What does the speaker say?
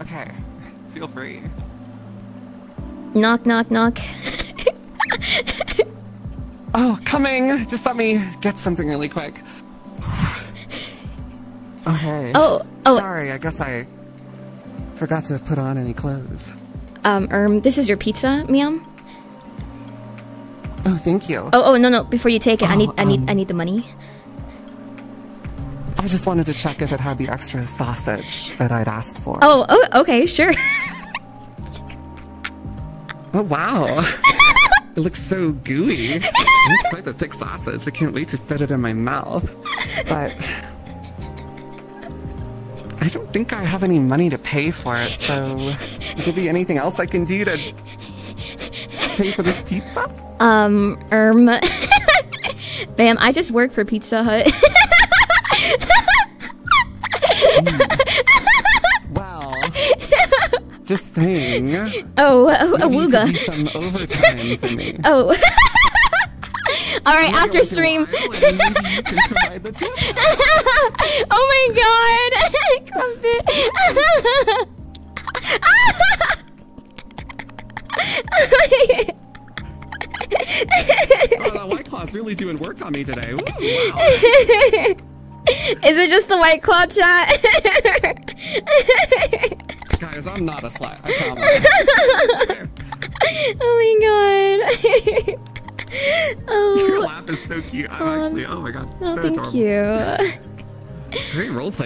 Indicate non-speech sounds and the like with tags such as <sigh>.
Okay, feel free. Knock, knock, knock. Oh, coming! Just let me get something really quick. Okay. Oh, oh, Sorry, I guess I forgot to put on any clothes. um, Erm, this is your pizza, Miam. Oh, thank you. Oh, oh, no, no. Before you take it, I Oh, need, I need, um, I need the money. I just wanted to check if it had the extra sausage that I'd asked for. Oh, oh, okay, sure. <laughs> Oh, wow. it looks so gooey. It's quite the thick sausage. I can't wait to fit it in my mouth. But I don't think I have any money to pay for it, so would there be anything else I can do to pay for this pizza? Um, Erm, <laughs> ma'am, I just work for Pizza Hut. <laughs> <laughs> Wow. Just saying. oh, uh, Maybe awooga. some overtime for me. <laughs> Oh. <laughs> All right, after once in a stream. while, and maybe you can provide the tip. oh my god! Crumpet. Oh, that White Claw's really doing work on me today. Ooh, wow. <laughs> Is it just the white claw chat? <laughs> Guys, I'm not a slut. I promise. <laughs> oh my god. oh. Your laugh is so cute. I'm Um, actually, oh my god. oh so thank adorable. you. Great roleplay.